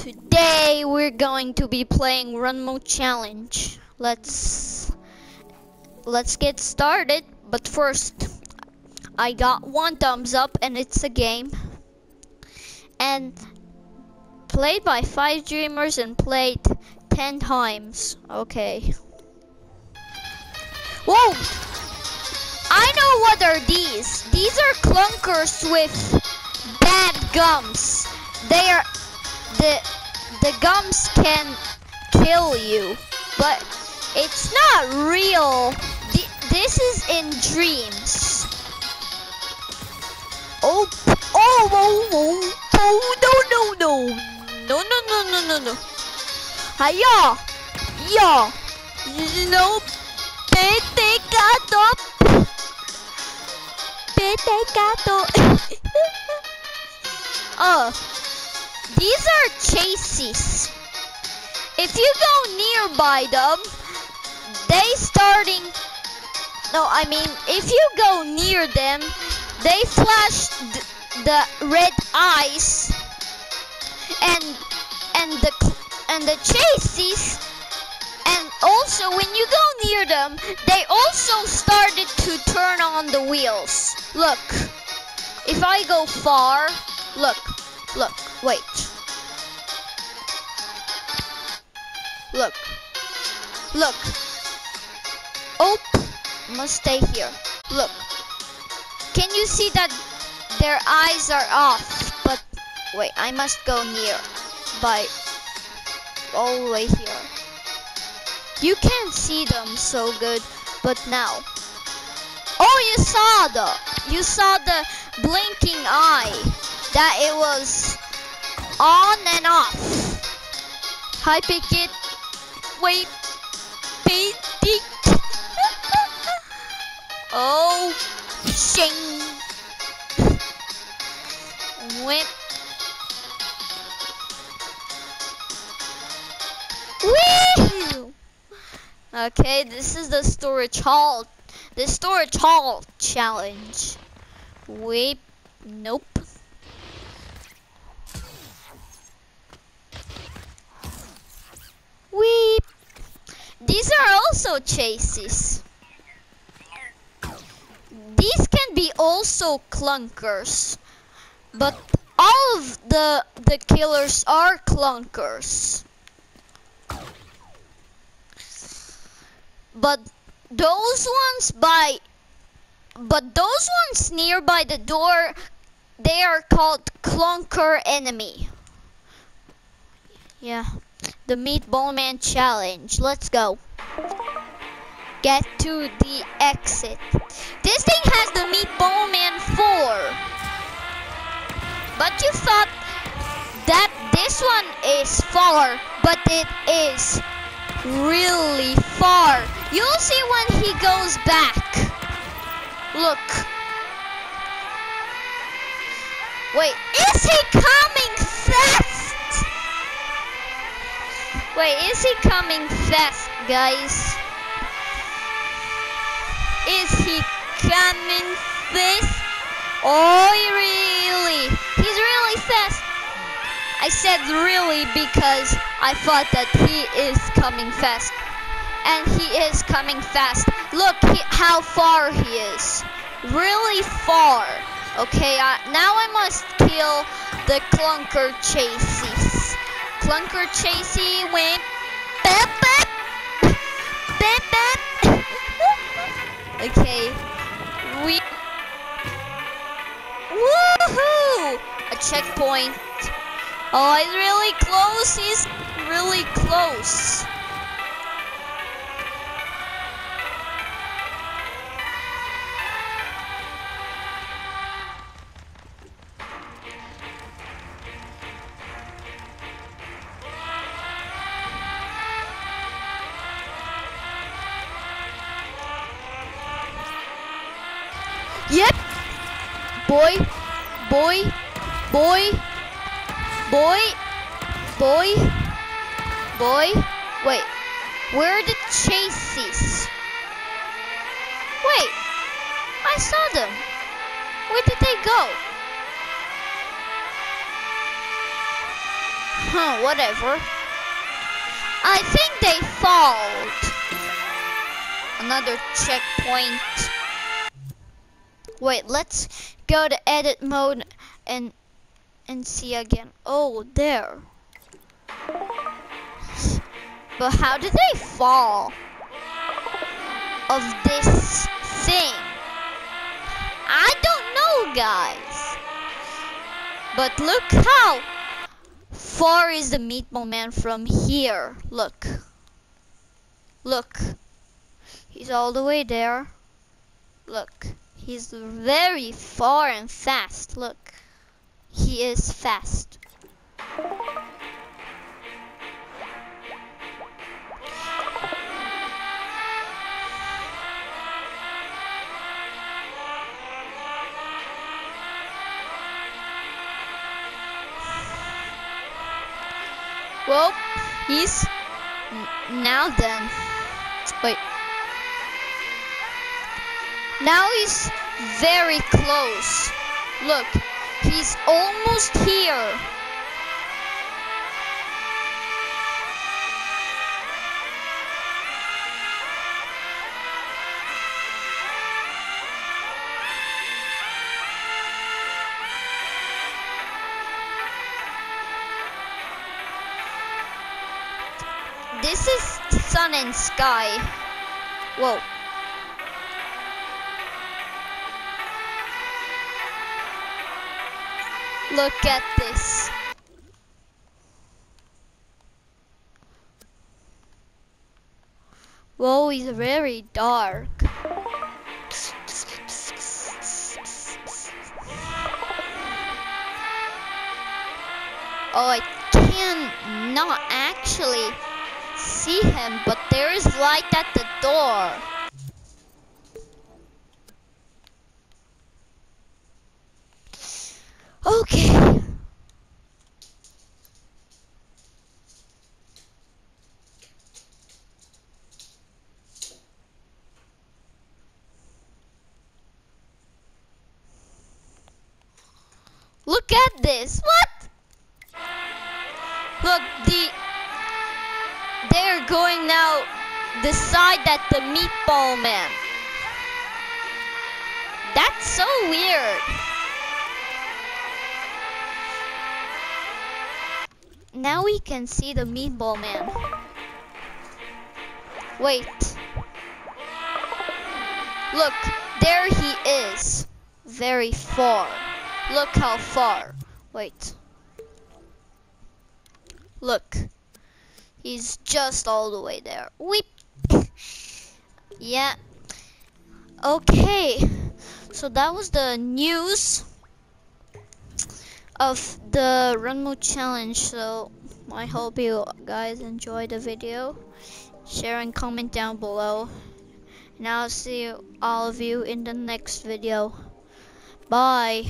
Today we're going to be playing Run Challenge. Let's let's get started. But first, I got one thumbs up and it's a game. And played by five dreamers and played ten times. Okay. Whoa! I know what are these. These are clunkers with bad gums. They are the the gums can kill you, but it's not real. Th this is in dreams. Oh, oh, oh, oh, oh, no, no, no, no, no, no, no, no, no. Hiya, yeah, no, pete gato, pete gato. oh. These are chases. If you go nearby them, they starting. No, I mean, if you go near them, they flash th the red eyes, and and the and the chases. And also, when you go near them, they also started to turn on the wheels. Look, if I go far, look, look, wait. Look. Look. Oh, must stay here. Look. Can you see that their eyes are off? But wait, I must go near by all the way here. You can't see them so good, but now. Oh, you saw the, you saw the blinking eye. That it was on and off. Hi, Picket. Wait, baby. oh, shing. Went. Wee! Okay, this is the storage hall. The storage hall challenge. Wait, nope. Weep. These are also chases. These can be also clunkers. But all of the the killers are clunkers. But those ones by but those ones nearby the door they are called clunker enemy. Yeah the Meatball Man Challenge. Let's go. Get to the exit. This thing has the Meatball Man 4. But you thought that this one is far, but it is really far. You'll see when he goes back. Look. Wait, is he coming Wait, is he coming fast, guys? Is he coming fast? Oh, really? He's really fast. I said really because I thought that he is coming fast. And he is coming fast. Look he, how far he is. Really far. Okay, uh, now I must kill the clunker chases. Clunker Chasey went bep bep bep bep. okay, we woohoo! A checkpoint. Oh, he's really close. He's really close. Yep. Boy, boy, boy, boy, boy, boy. Wait, where are the chases? Wait, I saw them. Where did they go? Huh, whatever. I think they failed. Another checkpoint. Wait, let's go to edit mode and and see again. Oh, there. But how did they fall of this thing? I don't know, guys. But look how far is the meatball man from here. Look. Look. He's all the way there. Look. He's very far and fast. Look. He is fast. Well, he's now done. Wait. Now he's very close. Look, he's almost here. This is sun and sky. Whoa. Look at this. Whoa, he's very dark. Oh, I can not actually see him, but there is light at the door. Okay. Look at this. What? Look, the they're going now decide that the meatball man. That's so weird. Now we can see the meatball man. Wait. Look, there he is. Very far. Look how far. Wait. Look. He's just all the way there. Weep. yeah. Okay. So that was the news of the Runmo challenge. So I hope you guys enjoy the video. Share and comment down below. And I'll see all of you in the next video. Bye.